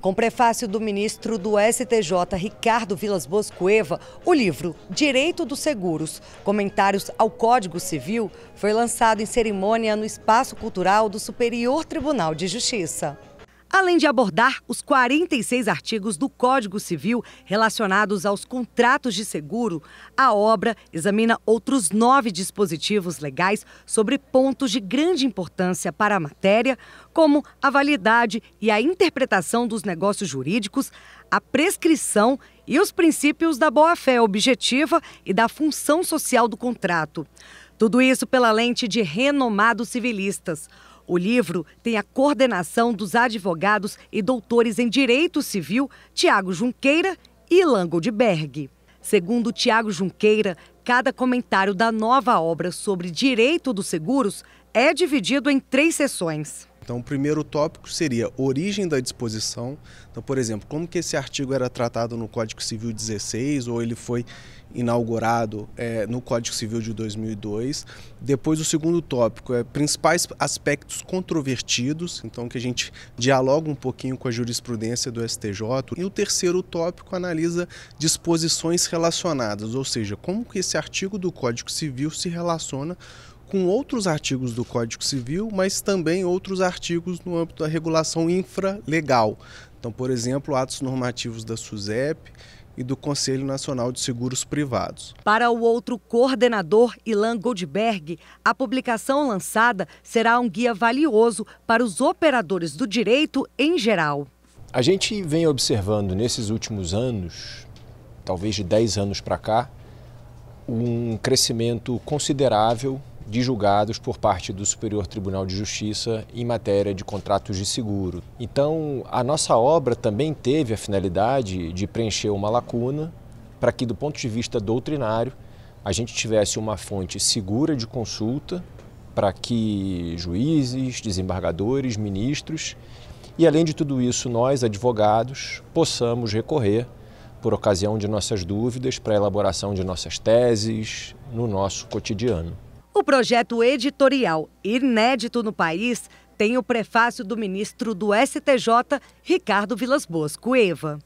Com prefácio do ministro do STJ, Ricardo Vilas Boas Cueva, o livro Direito dos Seguros, Comentários ao Código Civil, foi lançado em cerimônia no Espaço Cultural do Superior Tribunal de Justiça. Além de abordar os 46 artigos do Código Civil relacionados aos contratos de seguro, a obra examina outros nove dispositivos legais sobre pontos de grande importância para a matéria, como a validade e a interpretação dos negócios jurídicos, a prescrição e os princípios da boa-fé objetiva e da função social do contrato. Tudo isso pela lente de renomados civilistas. O livro tem a coordenação dos advogados e doutores em Direito Civil Tiago Junqueira e Ilan Goldberg. Segundo Tiago Junqueira, cada comentário da nova obra sobre direito dos seguros é dividido em três sessões. Então, o primeiro tópico seria origem da disposição. Então, por exemplo, como que esse artigo era tratado no Código Civil 16 ou ele foi inaugurado é, no Código Civil de 2002. Depois, o segundo tópico é principais aspectos controvertidos, então que a gente dialoga um pouquinho com a jurisprudência do STJ. E o terceiro tópico analisa disposições relacionadas, ou seja, como que esse artigo do Código Civil se relaciona com outros artigos do Código Civil, mas também outros artigos no âmbito da regulação infralegal. Então, por exemplo, atos normativos da SUSEP e do Conselho Nacional de Seguros Privados. Para o outro coordenador, Ilan Goldberg, a publicação lançada será um guia valioso para os operadores do direito em geral. A gente vem observando nesses últimos anos, talvez de 10 anos para cá, um crescimento considerável de julgados por parte do Superior Tribunal de Justiça em matéria de contratos de seguro. Então, a nossa obra também teve a finalidade de preencher uma lacuna para que, do ponto de vista doutrinário, a gente tivesse uma fonte segura de consulta para que juízes, desembargadores, ministros e, além de tudo isso, nós, advogados, possamos recorrer por ocasião de nossas dúvidas para a elaboração de nossas teses no nosso cotidiano. O projeto editorial, inédito no país, tem o prefácio do ministro do STJ, Ricardo Vilas Boas Cueva.